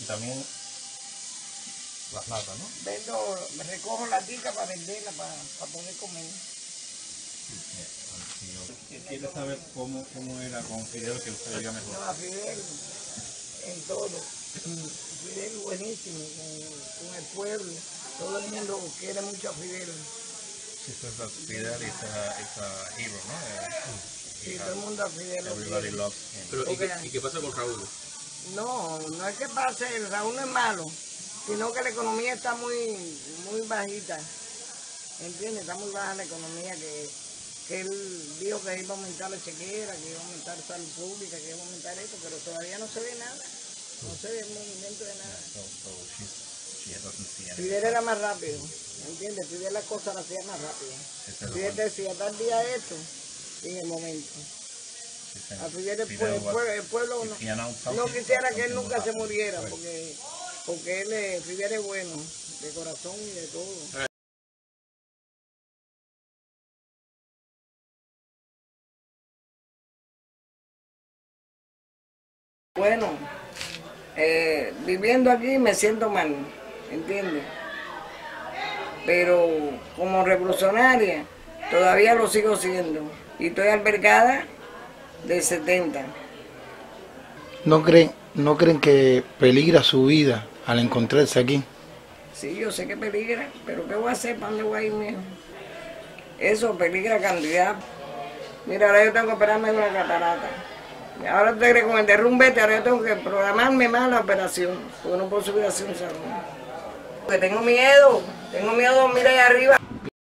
Y también las latas, ¿no? Vendo, me recojo la tica para venderla, para, para poder comer. ¿Quiere saber cómo, cómo era con Fidel que usted veía mejor? No, a Fidel en todo. Fidel buenísimo con, con el pueblo. Todo el mundo quiere mucho a Fidel. She says that Fidel a hero, ¿no? Sí, todo el mundo a Fidel Everybody loves him. Pero, ¿y, qué. ¿y qué pasa con Raúl? No, no es que pase, el Raúl no es malo, sino que la economía está muy, muy bajita. ¿Entiendes? Está muy baja la economía, que, que él dijo que iba a aumentar la chequera, que iba a aumentar salud pública, que iba a aumentar esto, pero todavía no se ve nada. No se ve el movimiento de nada. Fidel era más rápido, ¿entiendes? Fidel las cosas las hacía más rápido. Fidel decía, tal día esto, y en el momento. She said A Fidel el, Fidel pue- el was- pue- el pueblo no, quisiera que él nunca se muriera, Right. porque, porque él, Fidel es bueno, de corazón y de todo. Bueno, eh, viviendo aquí me siento mal, ¿entiendes? Pero como revolucionaria todavía lo sigo siendo y estoy albergada de 70. ¿No creen, ¿No creen que peligra su vida al encontrarse aquí? Sí, yo sé que peligra, pero ¿qué voy a hacer? ¿Para dónde voy a ir? Eso peligra cantidad. Mira, ahora yo tengo que operarme de una catarata. Ahora estoy con el derrumbe, este, ahora yo tengo que programarme más la operación, porque no puedo subir así un salón. Porque tengo miedo, tengo miedo, mira ahí arriba.